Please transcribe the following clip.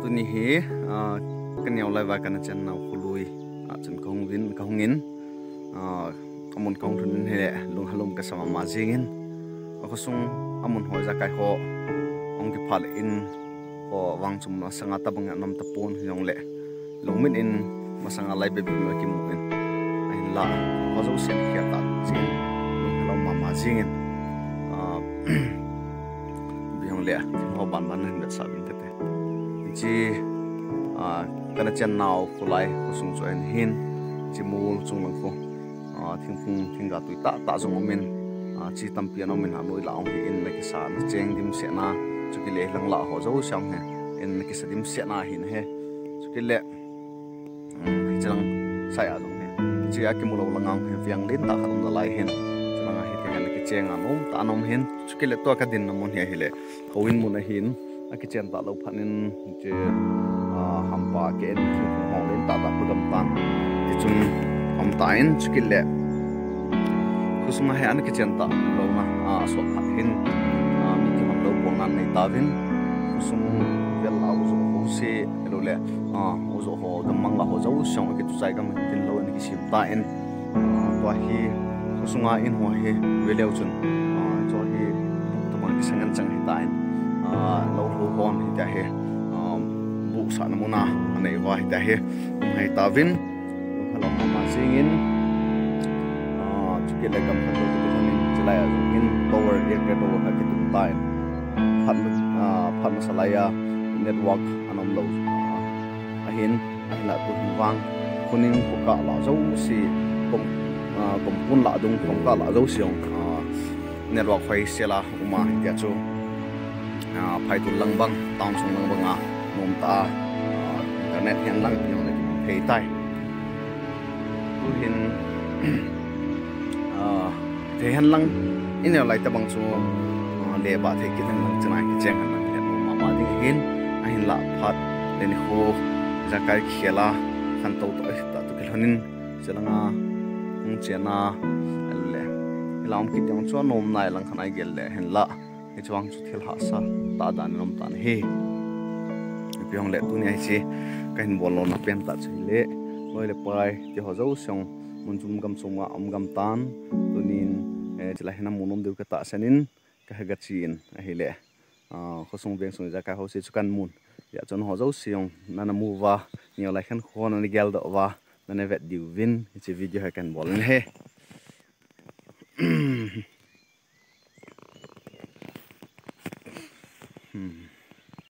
tu ni hi kan yaw lai wa kan chen nau khului chen kong vin kong in amun kong thun he lung halum ka sama ma jingin ako sung amun ho za kai ho ong ki phal in ko wang chum sanga tabang nam ta pon yong le lung min in masanga lai be bi ma ki mu in. Ai la ko zo sen khia ta jing lung halum ma ma jingin le ho ban ban hin da sa te te chi chân nào của lại của sung anh hin chỉ mua chung lăng phố à, thiên phung, thiên gà tuổi tạ tạ dùng mình. À chỉ tâm piano mình hà nội lão thì in cái sa nó cheng dim sẽ na. Cho lệ lăng lạ họ dấu xong hè in cái sa dim sẽ na hin he cho lệ. Ừ, cái chân sai à dùng he chỉ cái mua lâu lăng he viang lên tạ khăn lại hen cheng à nôm ta nôm hen cho cái lệ to cái din nó môn he he lệ hậu in muốn hin. Cái chân tạ lâu phanin chỉ hampa ke en hong len ta ta pagam tan. Ti chun hom ta in. Chukil le kusuma he an ke chen ta lo na. A, so phat hin. Mi ki man lo pon nan nei ta vin. Kusum vel la uzo ho se. Lo le, a uzo ho dam mang la ho zo shong ke tu sai gam tin lo ni ki sim ta en. To hi sunga in ho he veleu chun. Cho hi tu man ki sangan chang hi. Ta en lo lo hon hi. Ta he bu sa na mona anei wa hi ta he hai ta vin hello mama singin ah chuke le kam khato tu ni chalaya in power ye ke to ha kitu tai phat ah phat masalaya network anom lo ahin ahla tu wang kunin ko ka la zo si kom kom pun la dung kom ka la zo siong network phai mà uma ya à phải tụ lăng băng tam sông lăng băng à mồm ta internet hiện lăng thì này thấy tay tôi hiện thế hiện lăng in là lại ta bằng số để bà thấy cái thằng lăng chân này cái chân này hiện mà mà thì hiện anh hiện lạ phát nên hồ ra cái kia là khăn tàu tới ta tôi cái hình sẽ là ngà không chỉ na lệ làm cái tiếng cho nôm này lăng khăn ai gel lệ hiện lạ cái chuang chút thiệt hạ sa ta đàn nôm tàn he piong le tu ni ai chi kain bol lo na pen ta chi le loi le pai ti ho zo song mun chum gam sum ga om gam tan tu nin e chila hena munom deu ka ta sanin ka ha ga chin a hi le a kho sung beng sung ja ka ho se chukan mun ya chon ho zo siong na na mu wa ni la khan khon ni gel do wa na ne vet diu video ha he